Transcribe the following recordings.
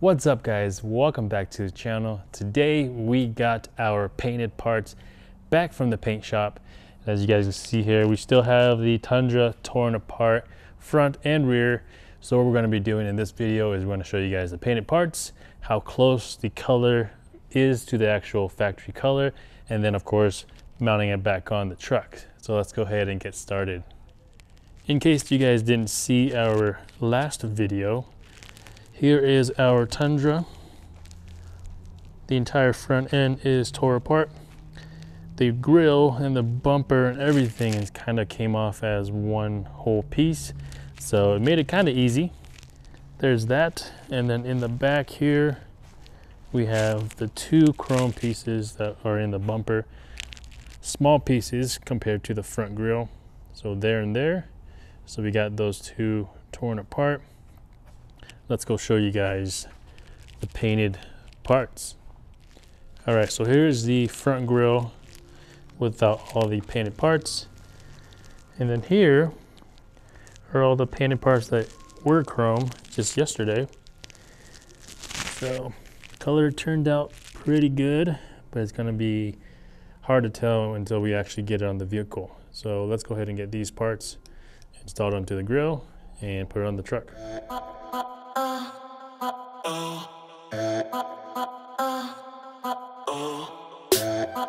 What's up guys? Welcome back to the channel. Today we got our painted parts back from the paint shop. As you guys can see here, we still have the Tundra torn apart front and rear. So what we're gonna be doing in this video is we're gonna show you guys the painted parts, how close the color is to the actual factory color, and then of course, mounting it back on the truck. So let's go ahead and get started. In case you guys didn't see our last video, here is our Tundra. The entire front end is tore apart. The grill and the bumper and everything is kind of came off as one whole piece. So it made it kind of easy. There's that. And then in the back here, we have the two chrome pieces that are in the bumper. Small pieces compared to the front grill. So there and there. So we got those two torn apart let's go show you guys the painted parts. All right, so here's the front grille without all the painted parts. And then here are all the painted parts that were chrome just yesterday. So color turned out pretty good, but it's gonna be hard to tell until we actually get it on the vehicle. So let's go ahead and get these parts installed onto the grill and put it on the truck. All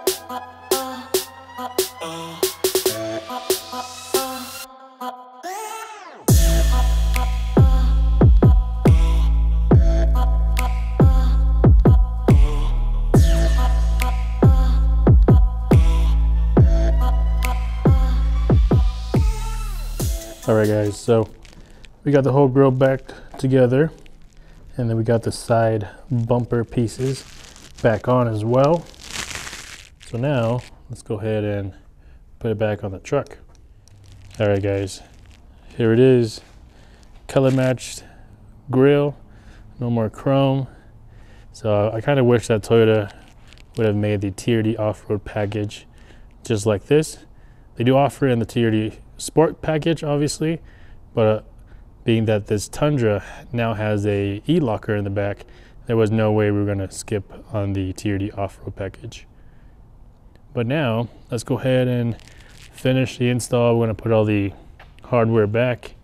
right guys, so we got the whole grill back together and then we got the side bumper pieces back on as well. So now let's go ahead and put it back on the truck. All right guys, here it is. Color matched grill, no more chrome. So I kind of wish that Toyota would have made the TRD off-road package just like this. They do offer it in the TRD sport package, obviously, but uh, being that this Tundra now has a e-locker in the back, there was no way we were gonna skip on the TRD off-road package. But now, let's go ahead and finish the install. We're gonna put all the hardware back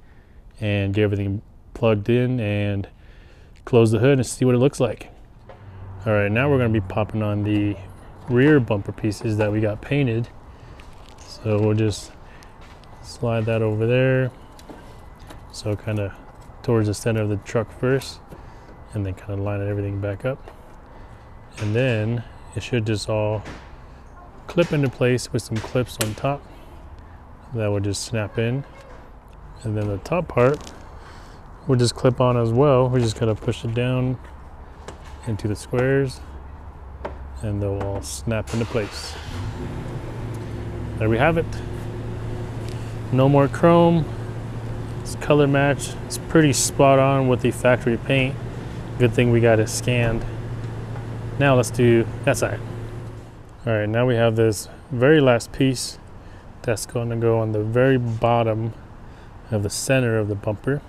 and get everything plugged in and close the hood and see what it looks like. All right, now we're gonna be popping on the rear bumper pieces that we got painted. So we'll just slide that over there. So kind of towards the center of the truck first and then kind of line everything back up. And then it should just all clip into place with some clips on top that will just snap in. And then the top part will just clip on as well. We just gotta push it down into the squares and they'll all snap into place. There we have it. No more chrome. It's color match. It's pretty spot on with the factory paint. Good thing we got it scanned. Now let's do that side. All right, now we have this very last piece that's going to go on the very bottom of the center of the bumper.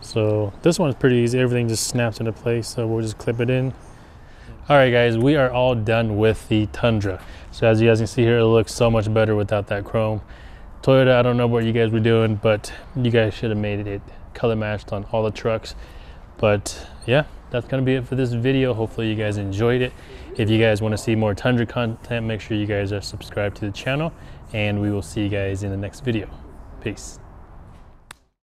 So this one's pretty easy. Everything just snaps into place. So we'll just clip it in. All right, guys, we are all done with the Tundra. So as you guys can see here, it looks so much better without that chrome. Toyota, I don't know what you guys were doing, but you guys should have made it color matched on all the trucks. But yeah, that's gonna be it for this video. Hopefully you guys enjoyed it. If you guys wanna see more Tundra content, make sure you guys are subscribed to the channel and we will see you guys in the next video. Peace.